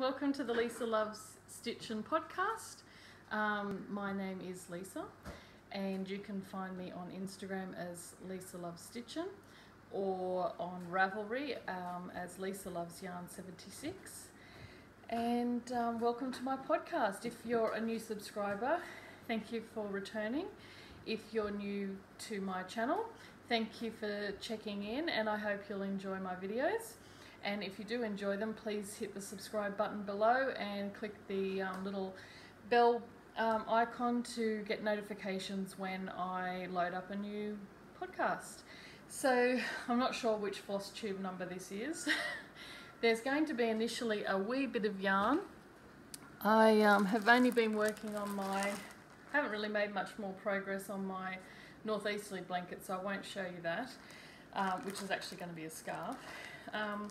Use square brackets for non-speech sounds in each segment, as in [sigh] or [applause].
welcome to the Lisa Loves Stitchin podcast. Um, my name is Lisa, and you can find me on Instagram as Lisa Loves Stitching or on Ravelry um, as Lisa Loves Yarn 76. And um, welcome to my podcast. If you're a new subscriber, thank you for returning. If you're new to my channel, thank you for checking in, and I hope you'll enjoy my videos. And if you do enjoy them, please hit the subscribe button below and click the um, little bell um, icon to get notifications when I load up a new podcast. So I'm not sure which floss tube number this is. [laughs] There's going to be initially a wee bit of yarn. I um, have only been working on my, haven't really made much more progress on my northeasterly blanket, so I won't show you that, uh, which is actually going to be a scarf. Um,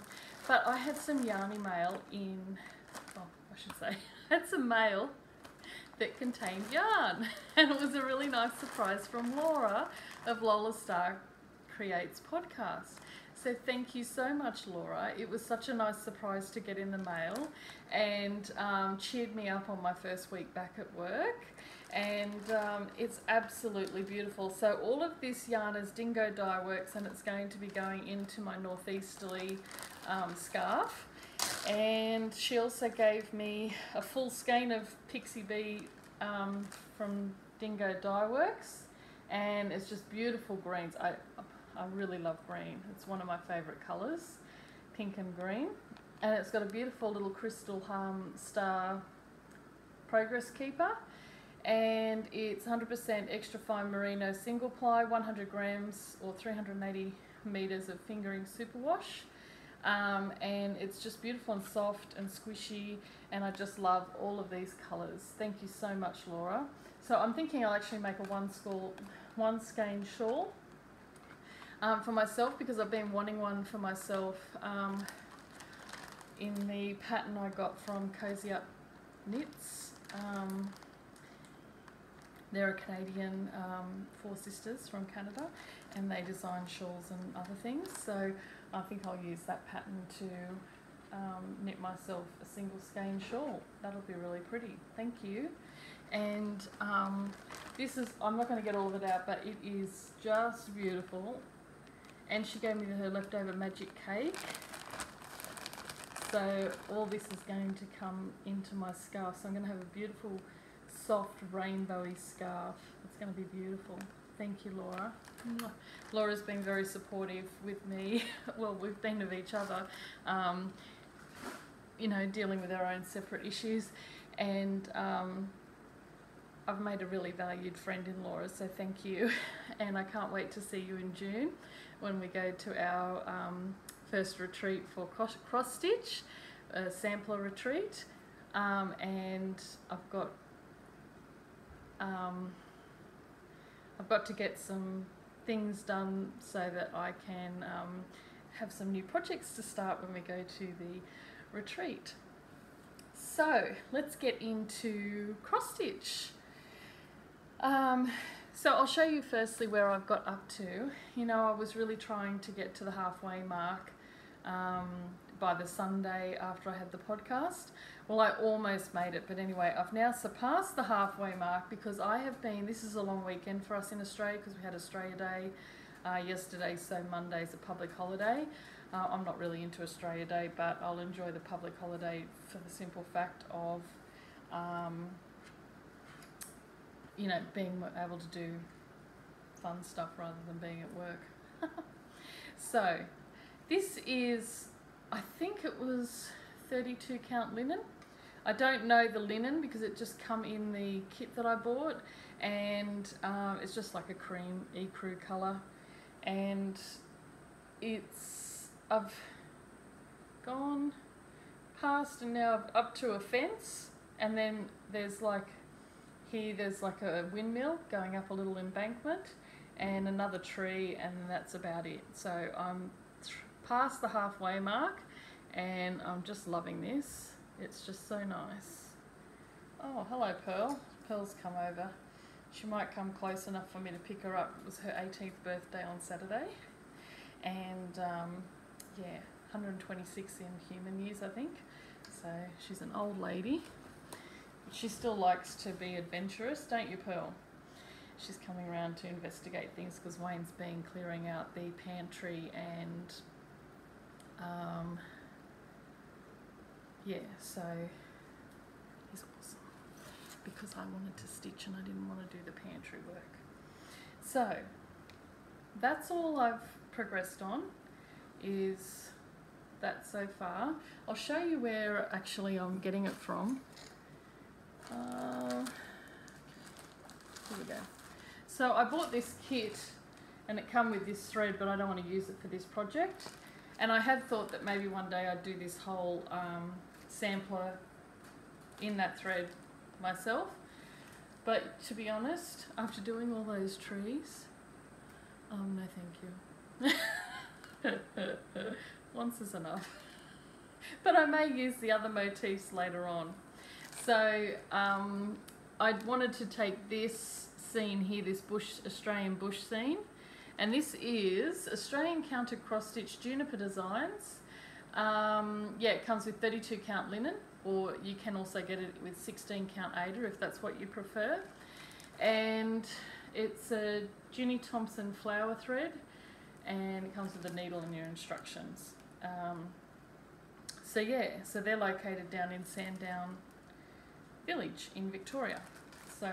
but I had some yarny mail in, oh, I should say, [laughs] I had some mail that contained yarn. [laughs] And it was a really nice surprise from Laura of Lola Star Creates podcast. So thank you so much, Laura. It was such a nice surprise to get in the mail and um, cheered me up on my first week back at work. And um, it's absolutely beautiful. So all of this yarn is Dingo Dye Works and it's going to be going into my northeasterly um, scarf. And she also gave me a full skein of Pixie Bee um, from Dingo Dye Works. And it's just beautiful greens. I, I really love green. It's one of my favourite colours, pink and green. And it's got a beautiful little crystal um, star progress keeper. And it's 100% extra fine merino single ply, 100 grams or 380 metres of fingering superwash. Um, and it's just beautiful and soft and squishy and I just love all of these colours. Thank you so much Laura. So I'm thinking I'll actually make a one school, one skein shawl um, for myself because I've been wanting one for myself um, in the pattern I got from Cozy Up Knits. They're a Canadian um, four sisters from Canada and they design shawls and other things. So I think I'll use that pattern to um, knit myself a single skein shawl. That'll be really pretty. Thank you. And um, this is, I'm not going to get all of it out, but it is just beautiful and she gave me her leftover magic cake. So all this is going to come into my scarf. So I'm going to have a beautiful, soft, rainbowy scarf. It's going to be beautiful. Thank you, Laura. [laughs] Laura's been very supportive with me. [laughs] well, we've been of each other, um, you know, dealing with our own separate issues. And um, I've made a really valued friend in Laura, so thank you. [laughs] And I can't wait to see you in June when we go to our um, first retreat for cross, stitch, a sampler retreat. Um, and I've got um, I've got to get some things done so that I can um, have some new projects to start when we go to the retreat. So let's get into cross stitch. Um, so I'll show you firstly where I've got up to. You know, I was really trying to get to the halfway mark um, by the Sunday after I had the podcast. Well, I almost made it, but anyway, I've now surpassed the halfway mark because I have been, this is a long weekend for us in Australia because we had Australia Day uh, yesterday, so Monday's a public holiday. Uh, I'm not really into Australia Day, but I'll enjoy the public holiday for the simple fact of um, you know, being able to do fun stuff rather than being at work. [laughs] so, this is, I think it was 32 count linen. I don't know the linen because it just come in the kit that I bought and um, it's just like a cream ecru colour and it's, I've gone past and now up to a fence and then there's like here there's like a windmill going up a little embankment and another tree and that's about it. So I'm past the halfway mark and I'm just loving this. It's just so nice. Oh, hello Pearl. Pearl's come over. She might come close enough for me to pick her up. It was her 18th birthday on Saturday. And um, yeah, 126 in human years, I think. So she's an old lady. She still likes to be adventurous, don't you, Pearl? She's coming around to investigate things because Wayne's been clearing out the pantry and, um, yeah, so he's awesome because I wanted to stitch and I didn't want to do the pantry work. So that's all I've progressed on is that so far. I'll show you where actually I'm getting it from. Uh, here we go. So I bought this kit and it come with this thread but I don't want to use it for this project. And I had thought that maybe one day I'd do this whole um, sampler in that thread myself. But to be honest, after doing all those trees, um, no thank you. [laughs] Once is enough. [laughs] but I may use the other motifs later on. So um, I wanted to take this scene here, this bush Australian bush scene, and this is Australian counted cross stitch juniper designs. Um, yeah, it comes with 32 count linen, or you can also get it with 16 count Aida if that's what you prefer. And it's a Ginnie Thompson flower thread, and it comes with a needle and your instructions. Um, so yeah, so they're located down in Sandown Village in Victoria. So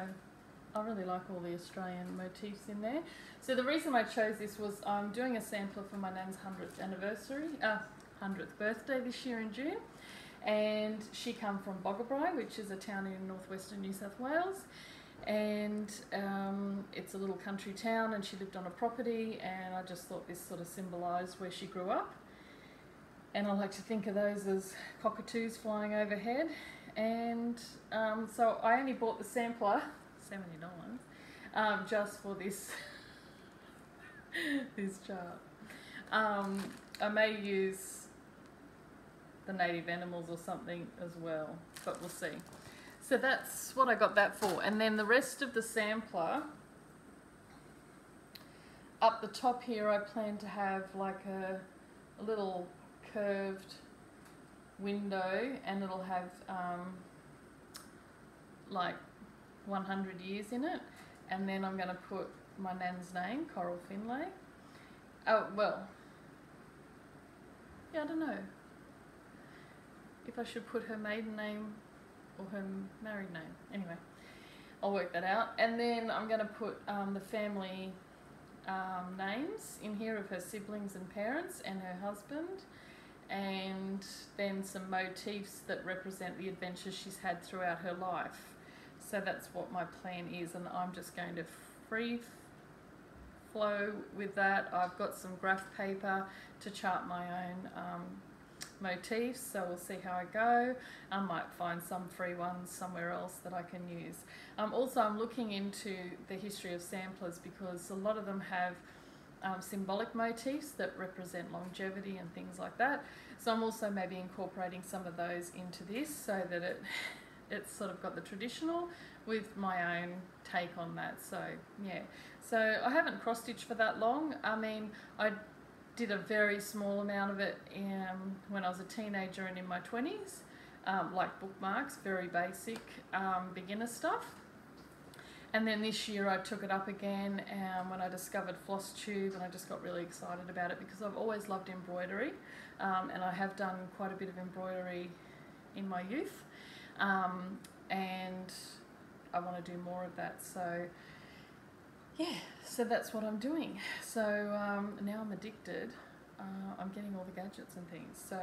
I really like all the Australian motifs in there. So the reason I chose this was I'm doing a sampler for my nan's 100th anniversary, uh, 100th birthday this year in June. And she come from Boggabri, which is a town in northwestern New South Wales. And um, it's a little country town, and she lived on a property. And I just thought this sort of symbolised where she grew up. And I like to think of those as cockatoos flying overhead. And um, so I only bought the sampler, $70, um, just for this, [laughs] this chart. Um, I may use the native animals or something as well, but we'll see. So that's what I got that for. And then the rest of the sampler, up the top here I plan to have like a, a little curved window and it'll have um, like 100 years in it and then I'm going to put my nan's name, Coral Finlay. Oh, well, yeah, I don't know if I should put her maiden name or her married name. Anyway, I'll work that out. And then I'm going to put um, the family um, names in here of her siblings and parents and her husband and then some motifs that represent the adventures she's had throughout her life. So that's what my plan is, and I'm just going to free flow with that. I've got some graph paper to chart my own um, motifs, so we'll see how I go. I might find some free ones somewhere else that I can use. Um, also, I'm looking into the history of samplers because a lot of them have um, symbolic motifs that represent longevity and things like that. So I'm also maybe incorporating some of those into this so that it [laughs] it's sort of got the traditional with my own take on that. So yeah, so I haven't cross stitched for that long. I mean, I did a very small amount of it in, when I was a teenager and in my 20s, um, like bookmarks, very basic um, beginner stuff. And then this year I took it up again um, when I discovered floss tube and I just got really excited about it because I've always loved embroidery um, and I have done quite a bit of embroidery in my youth um, and I want to do more of that so yeah so that's what I'm doing. So um, now I'm addicted. Uh, I'm getting all the gadgets and things. So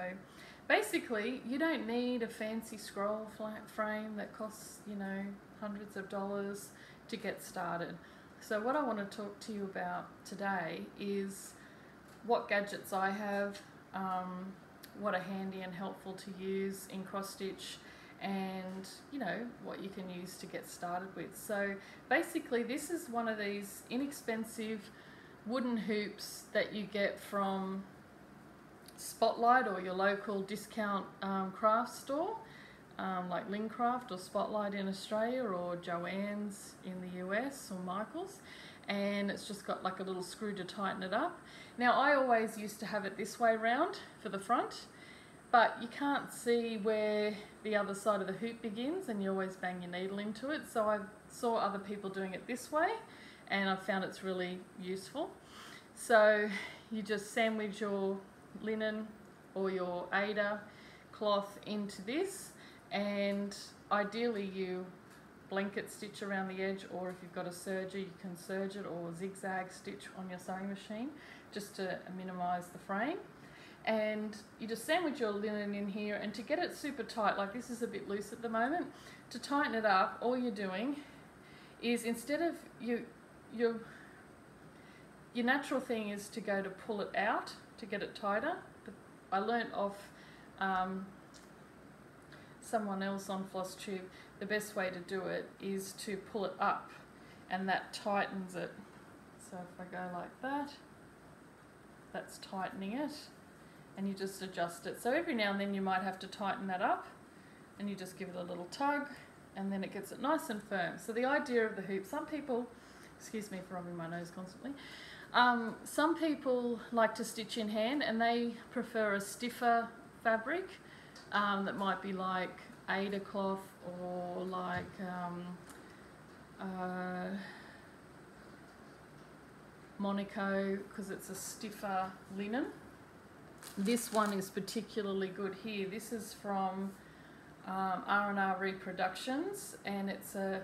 basically you don't need a fancy scroll frame that costs you know hundreds of dollars to get started. So what I want to talk to you about today is what gadgets I have, um, what are handy and helpful to use in cross stitch and you know what you can use to get started with. So basically this is one of these inexpensive wooden hoops that you get from Spotlight or your local discount um, craft store um, like Lincraft or Spotlight in Australia or Joann's in the US or Michael's and it's just got like a little screw to tighten it up. Now I always used to have it this way round for the front but you can't see where the other side of the hoop begins and you always bang your needle into it. So I saw other people doing it this way and I found it's really useful. So you just sandwich your linen or your Aida cloth into this and ideally you blanket stitch around the edge or if you've got a serger you can serge it or zigzag stitch on your sewing machine just to minimize the frame and you just sandwich your linen in here and to get it super tight like this is a bit loose at the moment to tighten it up all you're doing is instead of you your your natural thing is to go to pull it out to get it tighter but I learnt off um, someone else on floss tube the best way to do it is to pull it up and that tightens it. So if I go like that, that's tightening it and you just adjust it. So every now and then you might have to tighten that up and you just give it a little tug and then it gets it nice and firm. So the idea of the hoop, some people, excuse me for rubbing my nose constantly, um, some people like to stitch in hand and they prefer a stiffer fabric um, that might be like Aida cloth or like um, uh, Monaco because it's a stiffer linen. This one is particularly good here. This is from um, R&R Reproductions and it's a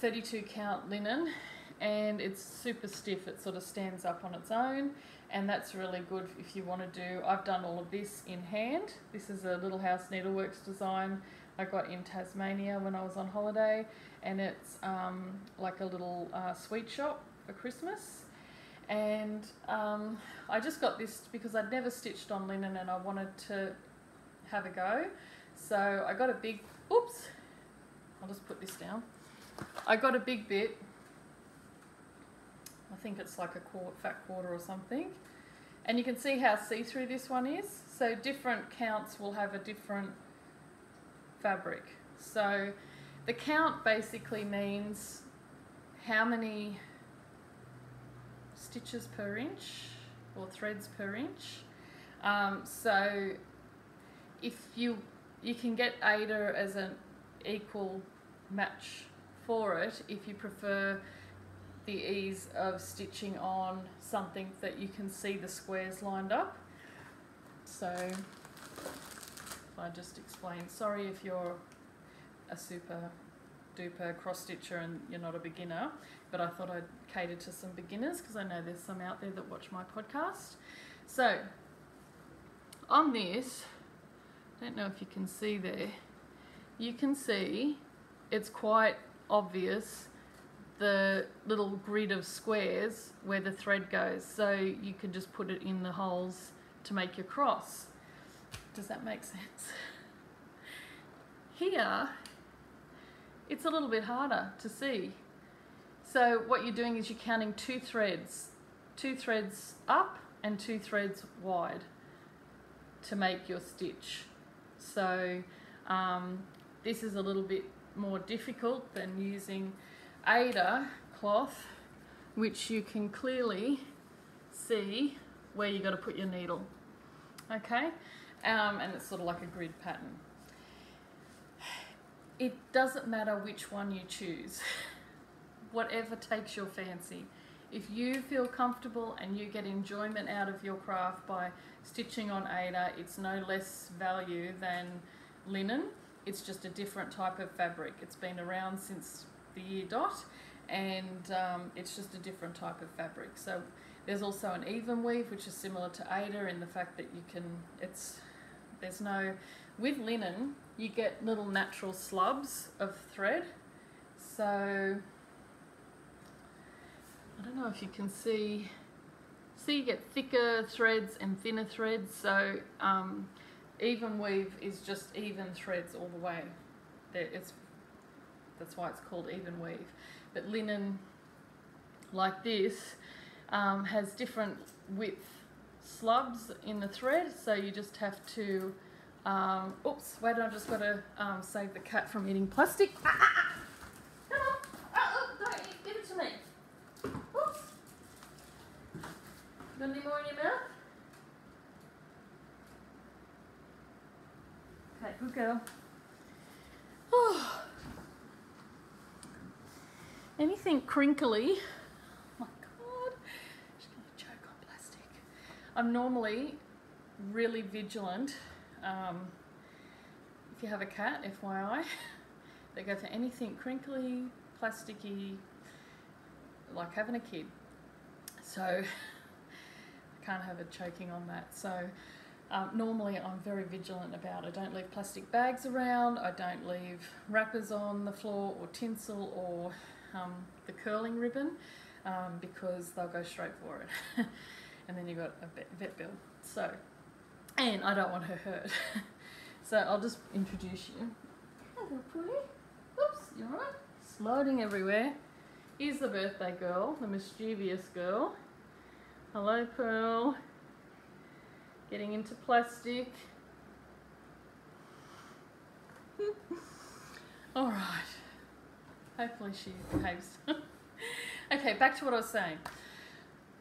32 count linen and it's super stiff. It sort of stands up on its own and that's really good if you want to do I've done all of this in hand this is a Little House Needleworks design I got in Tasmania when I was on holiday and it's um, like a little uh, sweet shop for Christmas and um, I just got this because I'd never stitched on linen and I wanted to have a go so I got a big oops I'll just put this down I got a big bit I think it's like a quart, fat quarter or something. And you can see how see-through this one is. So different counts will have a different fabric. So the count basically means how many stitches per inch or threads per inch. Um, so if you you can get Aida as an equal match for it if you prefer the ease of stitching on something that you can see the squares lined up. So I just explain, sorry if you're a super duper cross stitcher and you're not a beginner, but I thought I'd cater to some beginners because I know there's some out there that watch my podcast. So on this, I don't know if you can see there, you can see it's quite obvious the little grid of squares where the thread goes so you can just put it in the holes to make your cross. Does that make sense? [laughs] Here, it's a little bit harder to see. So what you're doing is you're counting two threads, two threads up and two threads wide to make your stitch. So um, this is a little bit more difficult than using Aida cloth, which you can clearly see where you got to put your needle. Okay, um, and it's sort of like a grid pattern. It doesn't matter which one you choose, [laughs] whatever takes your fancy. If you feel comfortable and you get enjoyment out of your craft by stitching on Aida, it's no less value than linen. It's just a different type of fabric. It's been around since the year dot and um, it's just a different type of fabric. So there's also an even weave which is similar to Aida in the fact that you can, it's, there's no, with linen you get little natural slubs of thread. So I don't know if you can see, see you get thicker threads and thinner threads. So um, even weave is just even threads all the way. It's that's why it's called even weave. But linen like this um, has different width slubs in the thread, so you just have to, um, oops, wait, I've just got to um, save the cat from eating plastic. Ah, ah, ah. Come on, oh, oh, don't eat, give it to me. Oops. Got any more in your mouth? Okay, good girl. Oh. [sighs] Anything crinkly? Oh my god, she's gonna choke on plastic. I'm normally really vigilant. Um, if you have a cat, FYI, [laughs] they go for anything crinkly, plasticky, like having a kid. So [laughs] I can't have it choking on that. So um, normally I'm very vigilant about it. I don't leave plastic bags around, I don't leave wrappers on the floor or tinsel or um, the curling ribbon um, because they'll go straight for it. [laughs] and then you've got a vet bill. So, and I don't want her hurt. [laughs] so I'll just introduce you. Hello, Polly. Oops, you alright? Sliding everywhere. Here's the birthday girl, the mischievous girl. Hello, Pearl. Getting into plastic. [laughs] Alright. Hopefully she behaves. [laughs] okay, back to what I was saying.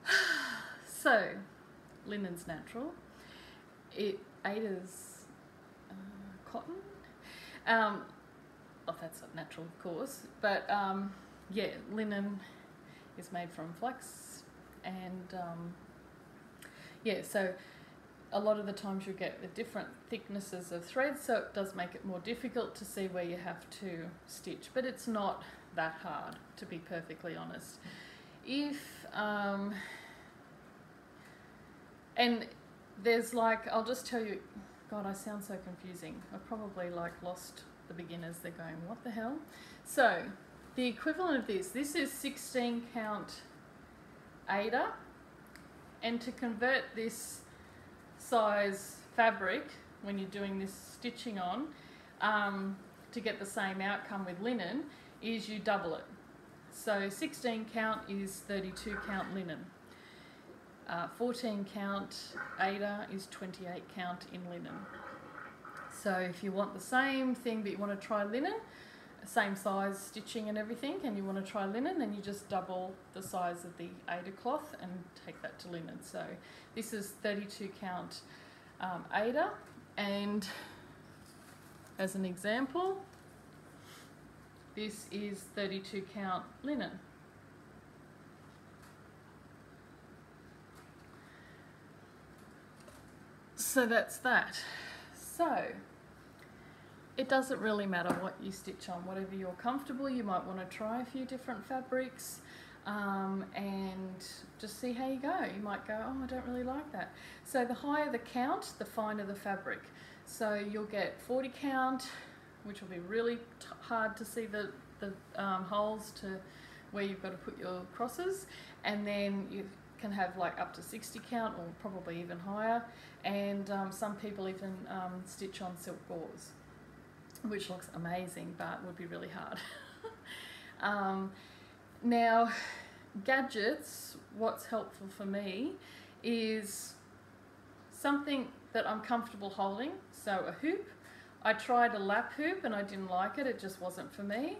[sighs] so, linen's natural. It Aida's uh, cotton. Um, that's not natural, of course, but um, yeah, linen is made from flax, and um, yeah, so a lot of the times you get the different thicknesses of threads, so it does make it more difficult to see where you have to stitch, but it's not that hard, to be perfectly honest. If, um, and there's like, I'll just tell you, God, I sound so confusing. I probably like lost the beginners. They're going, what the hell? So, the equivalent of this, this is 16 count Aida, and to convert this size fabric when you're doing this stitching on um, to get the same outcome with linen is you double it. So 16 count is 32 count linen. Uh, 14 count Aida is 28 count in linen. So if you want the same thing but you want to try linen, same size stitching and everything and you want to try linen then you just double the size of the Aida cloth and take that to linen. So this is 32 count um, Aida and as an example this is 32 count linen so that's that so it doesn't really matter what you stitch on, whatever you're comfortable. You might want to try a few different fabrics um, and just see how you go. You might go, oh, I don't really like that. So the higher the count, the finer the fabric. So you'll get 40 count, which will be really hard to see the, the um, holes to where you've got to put your crosses. And then you can have like up to 60 count or probably even higher. And um, some people even um, stitch on silk gauze which looks amazing but would be really hard. [laughs] um, now, gadgets, what's helpful for me is something that I'm comfortable holding, so a hoop. I tried a lap hoop and I didn't like it, it just wasn't for me.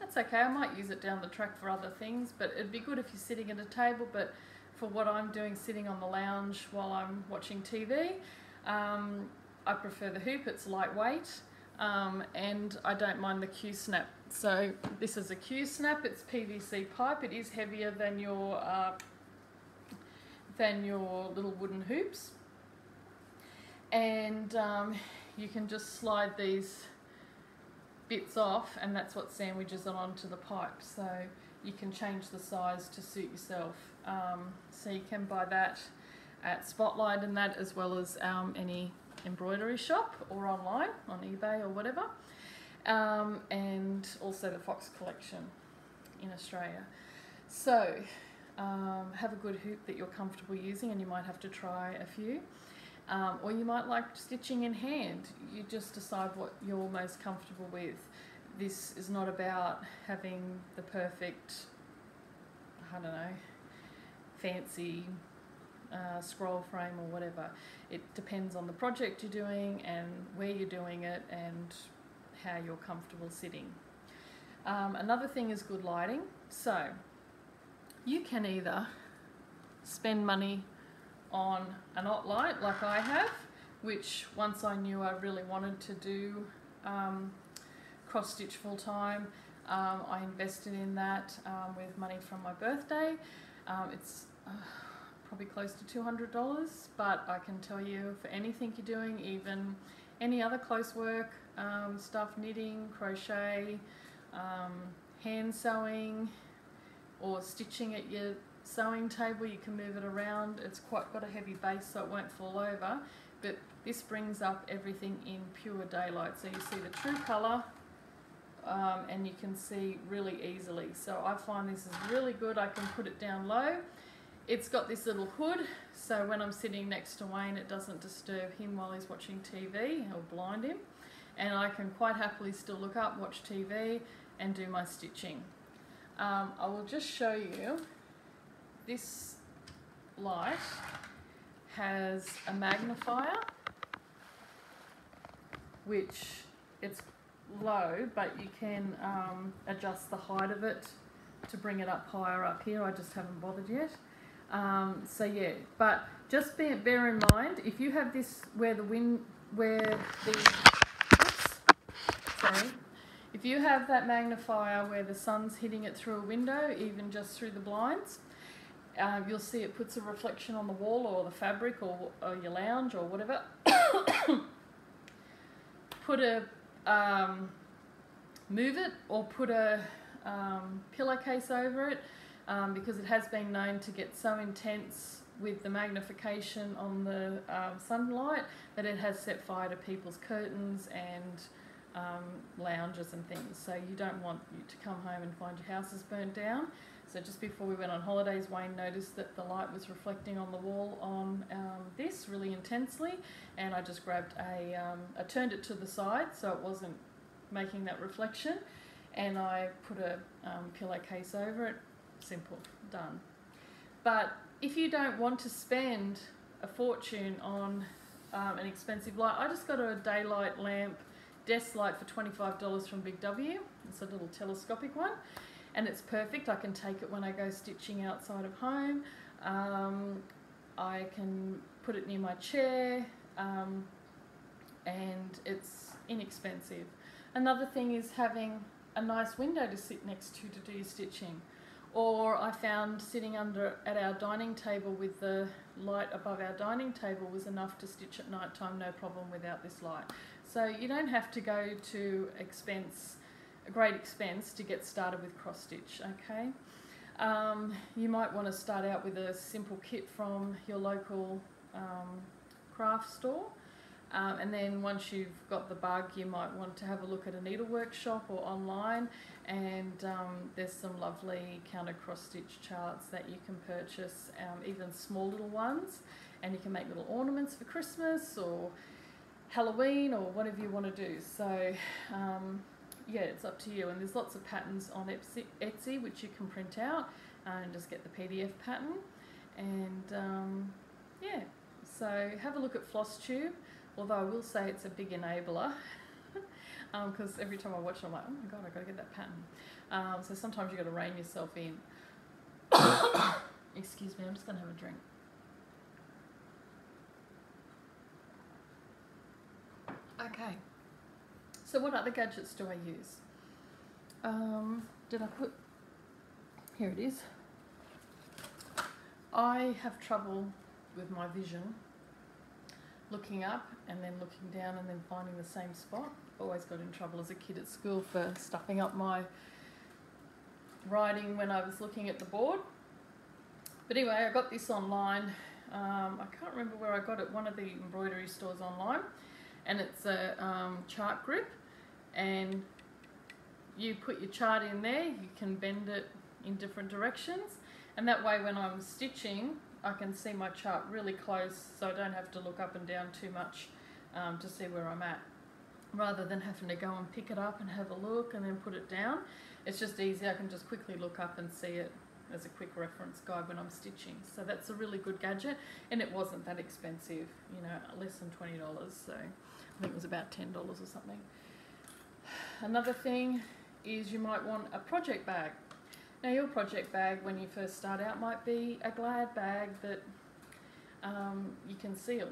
That's okay, I might use it down the track for other things, but it'd be good if you're sitting at a table, but for what I'm doing sitting on the lounge while I'm watching TV, um, I prefer the hoop, it's lightweight um, and I don't mind the Q snap. So this is a Q snap. It's PVC pipe. It is heavier than your uh, than your little wooden hoops, and um, you can just slide these bits off, and that's what sandwiches it onto the pipe. So you can change the size to suit yourself. Um, so you can buy that at Spotlight and that as well as um, any embroidery shop or online on eBay or whatever, um, and also the Fox collection in Australia. So um, have a good hoop that you're comfortable using, and you might have to try a few. Um, or you might like stitching in hand. You just decide what you're most comfortable with. This is not about having the perfect, I don't know, fancy uh, scroll frame or whatever. It depends on the project you're doing and where you're doing it and how you're comfortable sitting. Um, another thing is good lighting. So you can either spend money on an light like I have, which once I knew I really wanted to do um, cross stitch full time, um, I invested in that um, with money from my birthday. Um, it's uh, probably close to $200, but I can tell you for anything you're doing, even any other close work um, stuff, knitting, crochet, um, hand sewing, or stitching at your sewing table, you can move it around. It's quite got a heavy base so it won't fall over, but this brings up everything in pure daylight. So you see the true colour um, and you can see really easily. So I find this is really good. I can put it down low. It's got this little hood, so when I'm sitting next to Wayne, it doesn't disturb him while he's watching TV or blind him. And I can quite happily still look up, watch TV, and do my stitching. Um, I will just show you this light has a magnifier which it's low but you can um, adjust the height of it to bring it up higher up here I just haven't bothered yet um, so yeah but just bear, bear in mind if you have this where the wind where the oops, sorry if you have that magnifier where the sun's hitting it through a window even just through the blinds uh, you'll see it puts a reflection on the wall or the fabric or, or your lounge or whatever. [coughs] put a, um, move it or put a um, pillowcase over it um, because it has been known to get so intense with the magnification on the uh, sunlight that it has set fire to people's curtains and um, lounges and things. So you don't want you to come home and find your house is burnt down. So just before we went on holidays, Wayne noticed that the light was reflecting on the wall on um, this really intensely, and I just grabbed a, um, I turned it to the side so it wasn't making that reflection, and I put a um, pillowcase over it. Simple, done. But if you don't want to spend a fortune on um, an expensive light, I just got a daylight lamp desk light for $25 from Big W. It's a little telescopic one and it's perfect. I can take it when I go stitching outside of home. Um, I can put it near my chair um, and it's inexpensive. Another thing is having a nice window to sit next to to do stitching. Or I found sitting under at our dining table with the light above our dining table was enough to stitch at night time, no problem without this light. So you don't have to go to expense a great expense to get started with cross stitch, okay? Um, you might want to start out with a simple kit from your local um, craft store. Um, and then once you've got the bug, you might want to have a look at a needlework shop or online. And um, there's some lovely counter cross stitch charts that you can purchase, um, even small little ones. And you can make little ornaments for Christmas or Halloween or whatever you want to do. So um, yeah, it's up to you. And there's lots of patterns on Etsy, which you can print out and just get the PDF pattern. And um, yeah, so have a look at FlossTube, although I will say it's a big enabler. Because [laughs] um, every time I watch it, I'm like, oh my god, I've got to get that pattern. Um, so sometimes you've got to rein yourself in. [coughs] Excuse me, I'm just going to have a drink. Okay. So what other gadgets do I use? Um, did I put, here it is. I have trouble with my vision looking up and then looking down and then finding the same spot. Always got in trouble as a kid at school for stuffing up my writing when I was looking at the board. But anyway, I got this online. Um, I can't remember where I got it, one of the embroidery stores online. And it's a um, chart grip and you put your chart in there, you can bend it in different directions and that way when I'm stitching I can see my chart really close so I don't have to look up and down too much um, to see where I'm at. Rather than having to go and pick it up and have a look and then put it down it's just easy. I can just quickly look up and see it as a quick reference guide when I'm stitching. So that's a really good gadget and it wasn't that expensive you know less than $20 so I think it was about $10 or something. Another thing is you might want a project bag. Now your project bag when you first start out might be a glad bag that um, you can seal.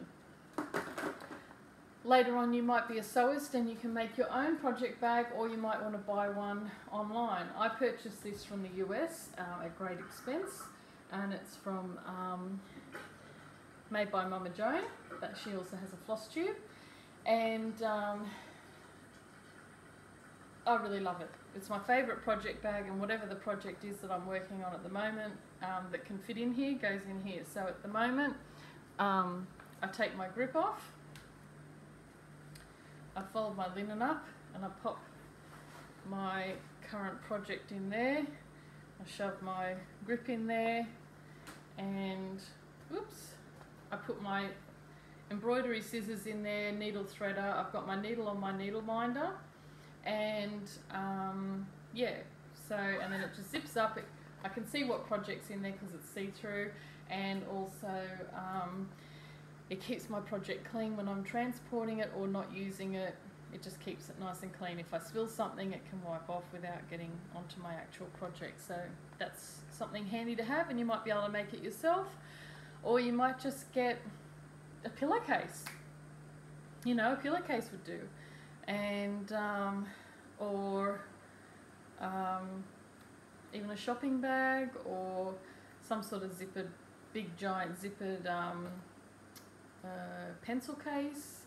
later on you might be a sewist and you can make your own project bag or you might want to buy one online. I purchased this from the US uh, at great expense and it's from um, made by Mama Joan but she also has a floss tube and um, I really love it. It's my favourite project bag and whatever the project is that I'm working on at the moment um, that can fit in here goes in here. So at the moment um, I take my grip off I fold my linen up and I pop my current project in there. I shove my grip in there and oops, I put my embroidery scissors in there, needle threader. I've got my needle on my needle minder and um, yeah, so and then it just zips up. It, I can see what project's in there because it's see-through and also um, it keeps my project clean when I'm transporting it or not using it. It just keeps it nice and clean. If I spill something, it can wipe off without getting onto my actual project. So that's something handy to have and you might be able to make it yourself. Or you might just get a pillowcase. You know, a pillowcase would do. And, um, or um, even a shopping bag or some sort of zippered, big giant zippered um, a pencil case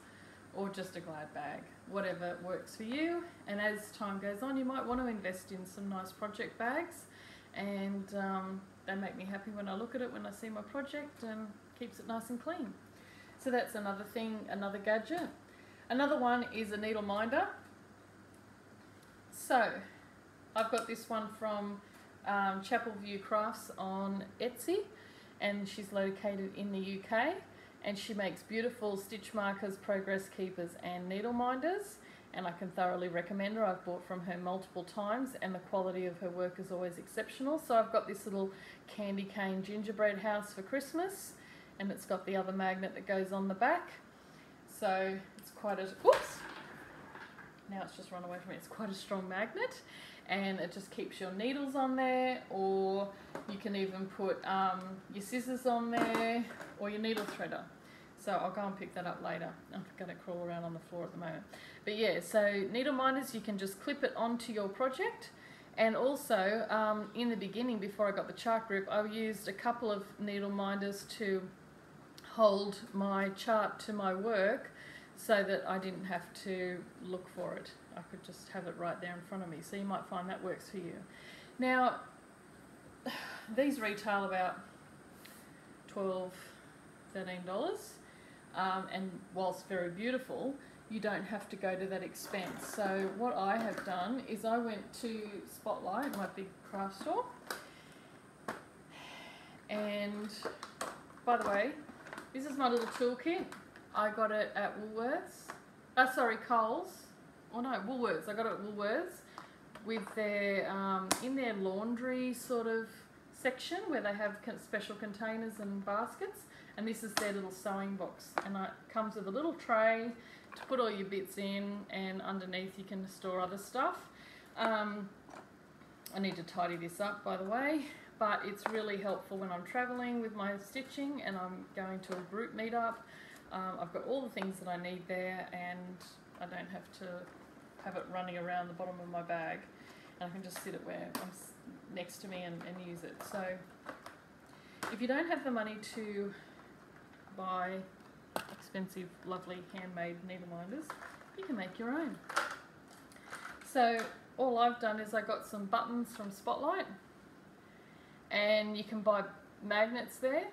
or just a glad bag, whatever works for you. And as time goes on, you might want to invest in some nice project bags and um, they make me happy when I look at it, when I see my project and keeps it nice and clean. So that's another thing, another gadget. Another one is a needle minder. So I've got this one from um, Chapel View Crafts on Etsy and she's located in the UK and she makes beautiful stitch markers, progress keepers and needle minders and I can thoroughly recommend her. I've bought from her multiple times and the quality of her work is always exceptional. So I've got this little candy cane gingerbread house for Christmas and it's got the other magnet that goes on the back. So it's quite a, oops, now it's just run away from me. It's quite a strong magnet and it just keeps your needles on there or you can even put um, your scissors on there or your needle threader. So I'll go and pick that up later. I'm going to crawl around on the floor at the moment. But yeah, so needle minders, you can just clip it onto your project. And also, um, in the beginning, before I got the chart grip, I used a couple of needle minders to hold my chart to my work so that I didn't have to look for it. I could just have it right there in front of me. So you might find that works for you. Now, [sighs] these retail about 12 $13 um, and whilst very beautiful you don't have to go to that expense so what I have done is I went to Spotlight my big craft store and by the way this is my little toolkit I got it at Woolworths. Uh, sorry Coles. Oh no Woolworths. I got it at Woolworths with their um, in their laundry sort of section where they have special containers and baskets. And this is their little sewing box. And it comes with a little tray to put all your bits in and underneath you can store other stuff. Um, I need to tidy this up by the way but it's really helpful when I'm traveling with my stitching and I'm going to a group meetup um, I've got all the things that I need there and I don't have to have it running around the bottom of my bag. And I can just sit it where I'm next to me and, and use it. So if you don't have the money to buy expensive, lovely handmade needle minders, you can make your own. So all I've done is I got some buttons from Spotlight and you can buy magnets there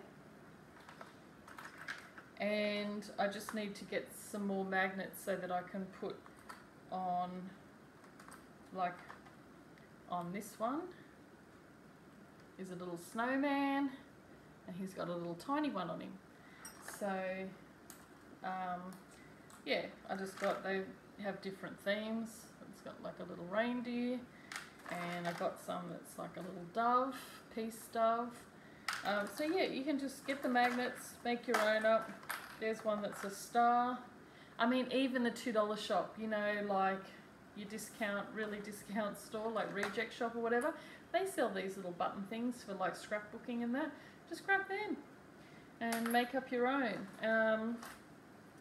and I just need to get some more magnets so that I can put on like on this one. Is a little snowman and he's got a little tiny one on him. So um, yeah I just got they have different themes. It's got like a little reindeer and I've got some that's like a little dove peace dove um, so yeah you can just get the magnets make your own up there's one that's a star I mean even the two dollar shop you know like your discount really discount store like reject shop or whatever they sell these little button things for like scrapbooking and that just grab them and make up your own. Um,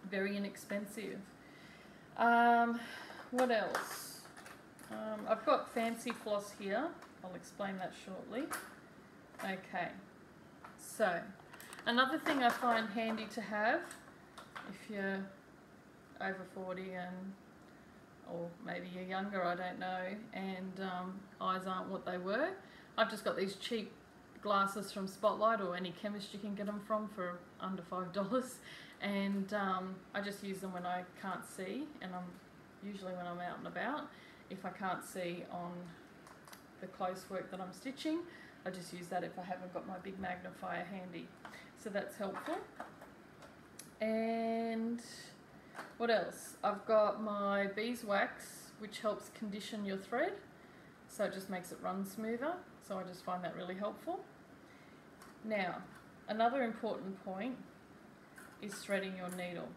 very inexpensive. Um, what else? Um, I've got fancy floss here. I'll explain that shortly. Okay, so another thing I find handy to have if you're over 40 and or maybe you're younger, I don't know, and um, eyes aren't what they were. I've just got these cheap glasses from Spotlight or any chemist you can get them from for under five dollars, and um, I just use them when I can't see, and I'm usually when I'm out and about. If I can't see on the close work that I'm stitching, I just use that if I haven't got my big magnifier handy. So that's helpful. And what else? I've got my beeswax, which helps condition your thread. So it just makes it run smoother. So I just find that really helpful. Now, another important point is threading your needle.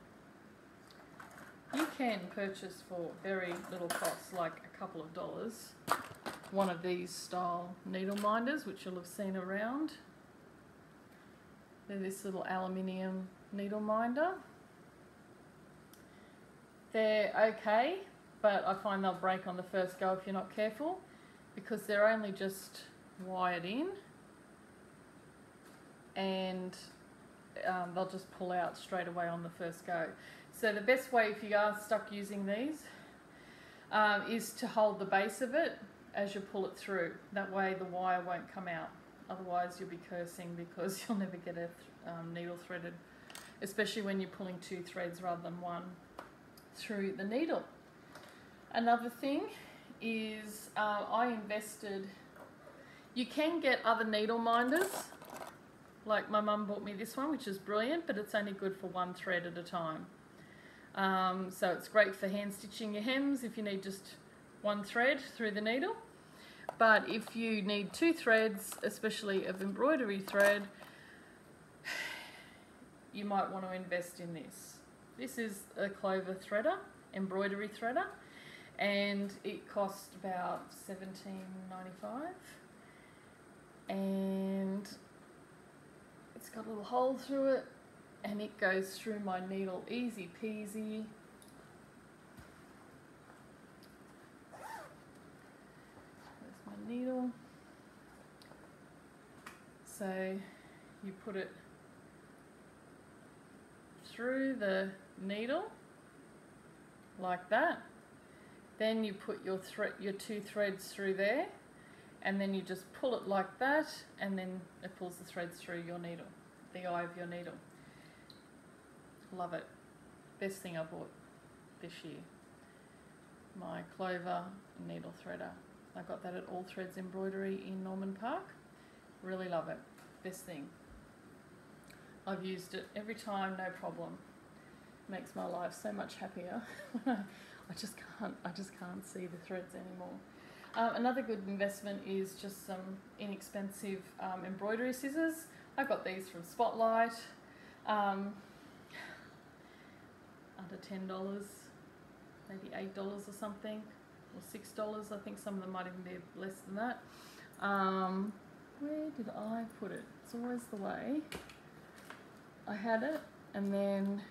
You can purchase for very little cost, like a couple of dollars, one of these style needle minders, which you'll have seen around. They're this little aluminium needle minder. They're okay, but I find they'll break on the first go if you're not careful because they're only just wired in and um, they'll just pull out straight away on the first go. So the best way if you are stuck using these um, is to hold the base of it as you pull it through. That way the wire won't come out. Otherwise you'll be cursing because [laughs] you'll never get a um, needle threaded, especially when you're pulling two threads rather than one through the needle. Another thing is uh, I invested, you can get other needle minders, like my mum bought me this one which is brilliant but it's only good for one thread at a time. Um, so it's great for hand stitching your hems if you need just one thread through the needle. But if you need two threads, especially of embroidery thread, [sighs] you might want to invest in this. This is a clover threader, embroidery threader, and it cost about seventeen ninety five. And it's got a little hole through it, and it goes through my needle easy peasy. There's my needle. So you put it through the needle like that. Then you put your thread, your two threads through there, and then you just pull it like that, and then it pulls the threads through your needle, the eye of your needle. Love it. Best thing I bought this year. My Clover needle threader. I got that at All Threads Embroidery in Norman Park. Really love it. Best thing. I've used it every time, no problem. Makes my life so much happier. [laughs] I just can't. I just can't see the threads anymore. Um, another good investment is just some inexpensive um, embroidery scissors. I got these from Spotlight. Um, under ten dollars, maybe eight dollars or something, or six dollars. I think some of them might even be less than that. Um, where did I put it? It's always the way. I had it and then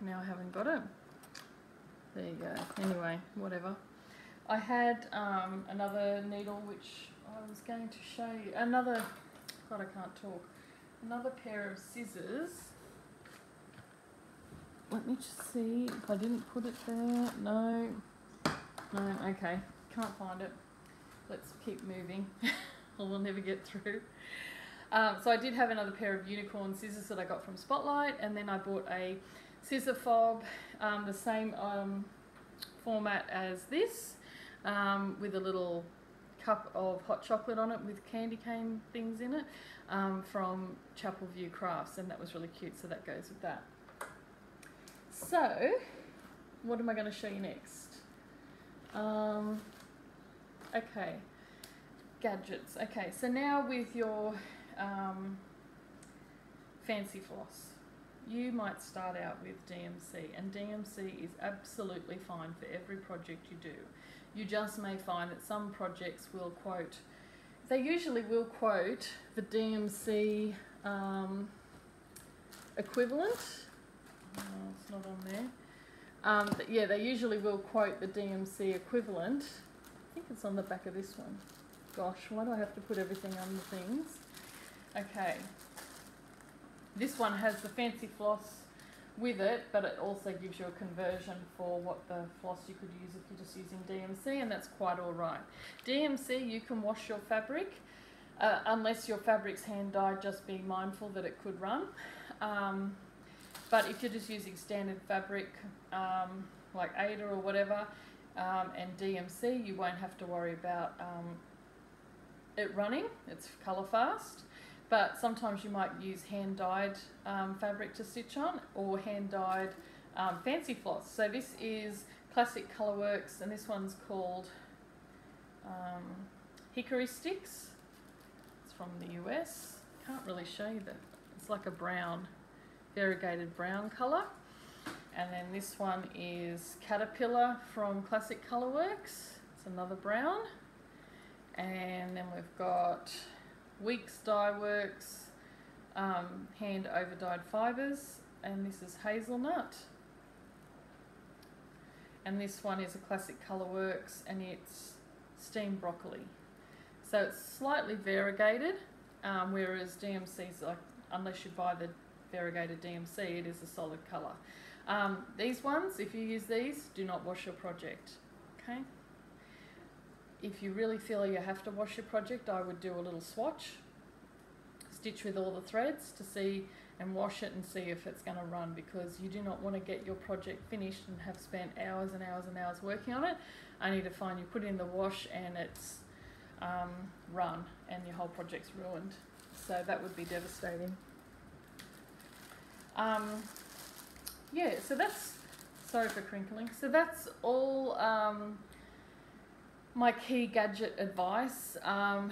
now I haven't got it. There you go. Anyway, whatever. I had um, another needle which I was going to show you. Another, God, I can't talk. Another pair of scissors. Let me just see if I didn't put it there. No. No, okay. Can't find it. Let's keep moving [laughs] [laughs] we'll never get through. Um, so I did have another pair of unicorn scissors that I got from Spotlight, and then I bought a scissor fob, um, the same um, format as this, um, with a little cup of hot chocolate on it with candy cane things in it um, from Chapel View Crafts, and that was really cute, so that goes with that. So, what am I going to show you next? Um, okay, gadgets. Okay, so now with your um, fancy floss. You might start out with DMC, and DMC is absolutely fine for every project you do. You just may find that some projects will quote, they usually will quote the DMC um, equivalent. No, it's not on there. Um, yeah, they usually will quote the DMC equivalent. I think it's on the back of this one. Gosh, why do I have to put everything on the things? Okay. This one has the fancy floss with it, but it also gives you a conversion for what the floss you could use if you're just using DMC, and that's quite all right. DMC, you can wash your fabric, uh, unless your fabric's hand dyed, just be mindful that it could run. Um, but if you're just using standard fabric, um, like Aida or whatever, um, and DMC, you won't have to worry about um, it running. It's colour fast. But sometimes you might use hand dyed um, fabric to stitch on or hand dyed um, fancy floss. So this is Classic Colourworks, and this one's called um, Hickory Sticks. It's from the US. Can't really show you that. It's like a brown, variegated brown colour. And then this one is Caterpillar from Classic Colourworks. It's another brown. And then we've got Weeks Dye Works um, hand over dyed fibres, and this is hazelnut. And this one is a classic Colourworks, and it's steamed broccoli. So it's slightly variegated, um, whereas DMC's like, unless you buy the variegated DMC, it is a solid colour. Um, these ones, if you use these, do not wash your project. Okay if you really feel you have to wash your project, I would do a little swatch, stitch with all the threads to see and wash it and see if it's going to run because you do not want to get your project finished and have spent hours and hours and hours working on it only to find you put it in the wash and it's um, run and your whole project's ruined. So that would be devastating. Um, yeah, so that's, sorry for crinkling, so that's all um, my key gadget advice um,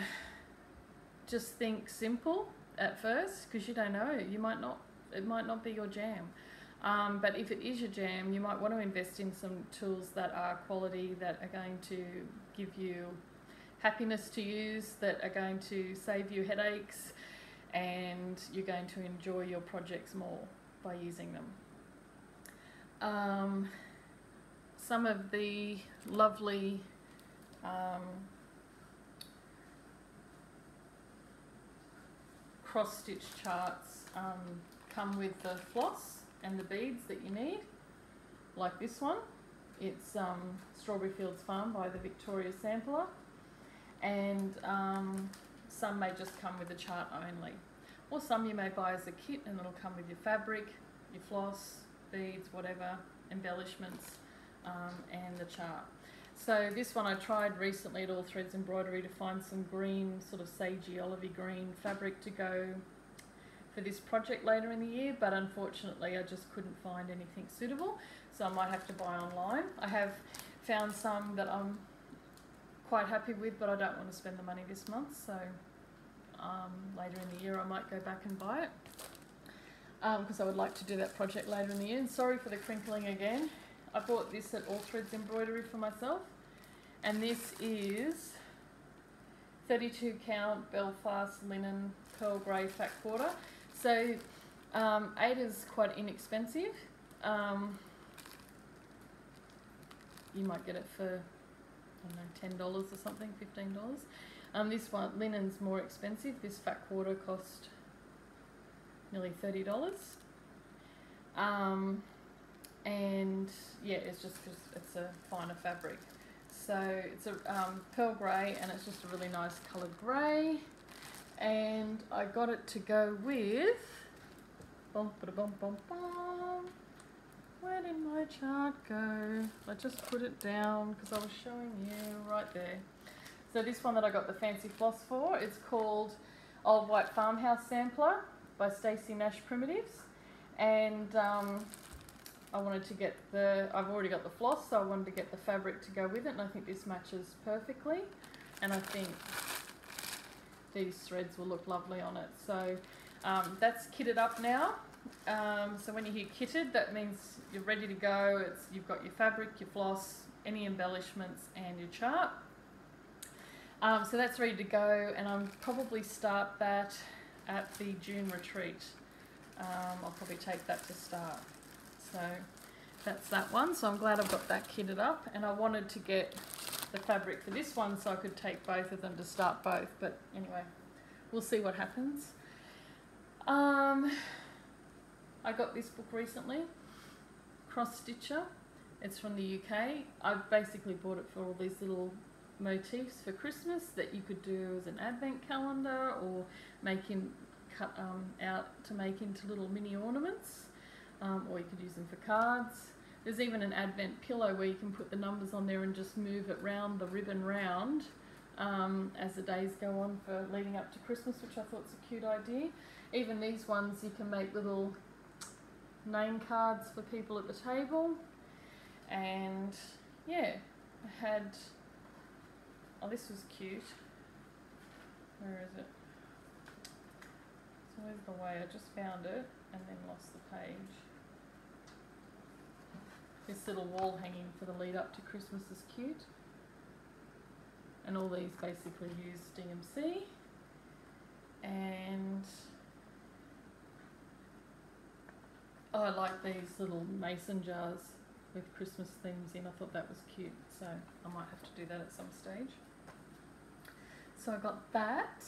just think simple at first because you don't know you might not it might not be your jam. Um, but if it is your jam you might want to invest in some tools that are quality that are going to give you happiness to use that are going to save you headaches and you're going to enjoy your projects more by using them. Um, some of the lovely um, cross stitch charts um, come with the floss and the beads that you need, like this one. It's um, Strawberry Fields Farm by the Victoria Sampler, and um, some may just come with the chart only, or some you may buy as a kit and it'll come with your fabric, your floss, beads, whatever, embellishments, um, and the chart. So this one I tried recently at All Threads Embroidery to find some green, sort of sagey olivey green fabric to go for this project later in the year, but unfortunately I just couldn't find anything suitable, so I might have to buy online. I have found some that I'm quite happy with, but I don't want to spend the money this month, so um, later in the year I might go back and buy it because um, I would like to do that project later in the year. And sorry for the crinkling again. I bought this at All Threads Embroidery for myself. And this is 32 count Belfast linen pearl grey fat quarter. So um, is quite inexpensive. Um, you might get it for I don't know ten dollars or something, fifteen dollars. Um, this one linen's more expensive. This fat quarter cost nearly thirty dollars. Um, and yeah, it's just it's a finer fabric. So it's a um, pearl grey and it's just a really nice coloured grey. And I got it to go with, bum, bum, bum, bum. where did my chart go? I just put it down because I was showing you right there. So this one that I got the fancy floss for, it's called Old White Farmhouse Sampler by Stacy Nash Primitives. And um, I wanted to get the, I've already got the floss, so I wanted to get the fabric to go with it, and I think this matches perfectly. And I think these threads will look lovely on it. So um, that's kitted up now. Um, so when you hear kitted, that means you're ready to go. It's You've got your fabric, your floss, any embellishments, and your chart. Um, so that's ready to go, and I'll probably start that at the June retreat. Um, I'll probably take that to start. So that's that one. So I'm glad I've got that kitted up. And I wanted to get the fabric for this one so I could take both of them to start both. But anyway, we'll see what happens. Um, I got this book recently, Cross Stitcher. It's from the UK. I basically bought it for all these little motifs for Christmas that you could do as an advent calendar or make in, cut um, out to make into little mini ornaments, um, or you could use them for cards. There's even an advent pillow where you can put the numbers on there and just move it round the ribbon round um, as the days go on for leading up to Christmas, which I thought was a cute idea. Even these ones you can make little name cards for people at the table. And yeah, I had. Oh, this was cute. Where is it? It's always the way. I just found it and then lost the page. This little wall hanging for the lead up to Christmas is cute. And all these basically use DMC. And oh, I like these little mason jars with Christmas themes in. I thought that was cute, so I might have to do that at some stage. So I got that,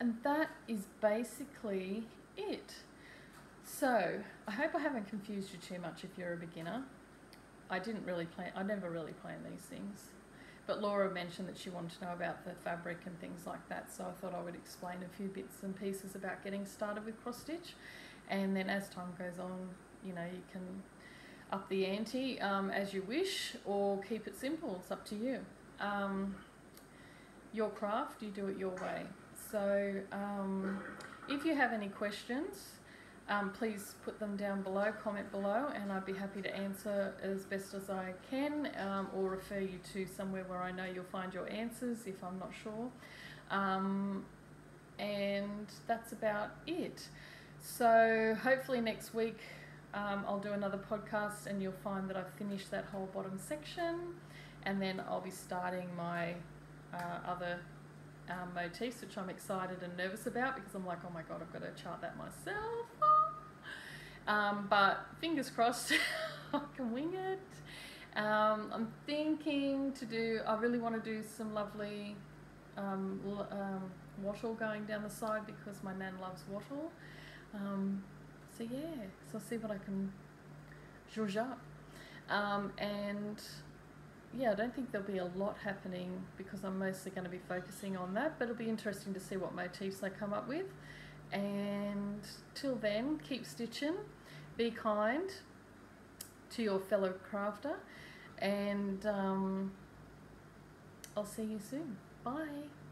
and that is basically it. So I hope I haven't confused you too much if you're a beginner. I didn't really plan, I never really plan these things. But Laura mentioned that she wanted to know about the fabric and things like that, so I thought I would explain a few bits and pieces about getting started with cross stitch. And then as time goes on, you know, you can up the ante um, as you wish or keep it simple, it's up to you. Um, your craft, you do it your way. So um, if you have any questions, um, please put them down below, comment below, and I'd be happy to answer as best as I can um, or refer you to somewhere where I know you'll find your answers if I'm not sure. Um, and that's about it. So hopefully next week um, I'll do another podcast and you'll find that I've finished that whole bottom section and then I'll be starting my uh, other um, motifs, which I'm excited and nervous about because I'm like, oh my god, I've got to chart that myself. [laughs] Um, but fingers crossed, [laughs] I can wing it. Um, I'm thinking to do, I really want to do some lovely um, um, wattle going down the side because my nan loves wattle. Um, so yeah, so I'll see what I can zhuzh up. And yeah, I don't think there'll be a lot happening because I'm mostly going to be focusing on that, but it'll be interesting to see what motifs I come up with. And till then, keep stitching, be kind to your fellow crafter, and um, I'll see you soon. Bye.